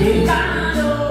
Muchísimas